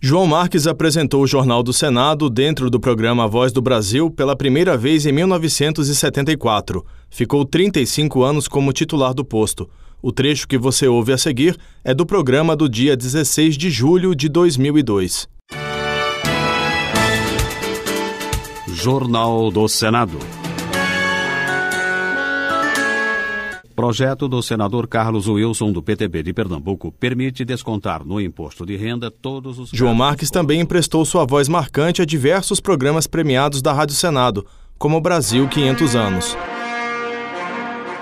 João Marques apresentou o Jornal do Senado dentro do programa Voz do Brasil pela primeira vez em 1974. Ficou 35 anos como titular do posto. O trecho que você ouve a seguir é do programa do dia 16 de julho de 2002. Jornal do Senado. Projeto do senador Carlos Wilson, do PTB de Pernambuco, permite descontar no imposto de renda todos os. João Marques também emprestou sua voz marcante a diversos programas premiados da Rádio Senado, como Brasil 500 Anos.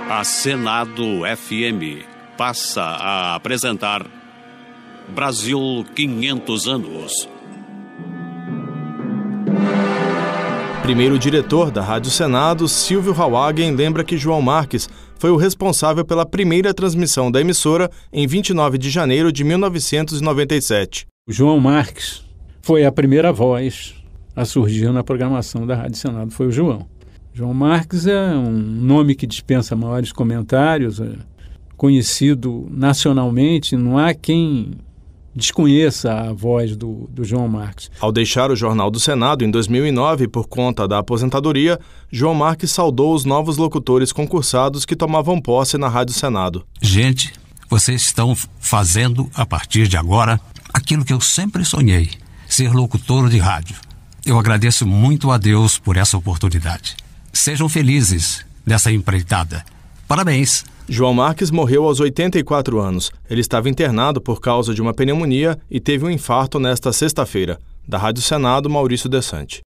A Senado FM passa a apresentar Brasil 500 Anos. Primeiro diretor da Rádio Senado, Silvio Hawagen, lembra que João Marques foi o responsável pela primeira transmissão da emissora em 29 de janeiro de 1997. O João Marques foi a primeira voz a surgir na programação da Rádio Senado, foi o João. João Marques é um nome que dispensa maiores comentários, é conhecido nacionalmente, não há quem desconheça a voz do, do João Marques. Ao deixar o Jornal do Senado em 2009 por conta da aposentadoria, João Marques saudou os novos locutores concursados que tomavam posse na Rádio Senado. Gente, vocês estão fazendo a partir de agora aquilo que eu sempre sonhei: ser locutor de rádio. Eu agradeço muito a Deus por essa oportunidade. Sejam felizes nessa empreitada. Parabéns! João Marques morreu aos 84 anos. Ele estava internado por causa de uma pneumonia e teve um infarto nesta sexta-feira. Da Rádio Senado, Maurício Desante.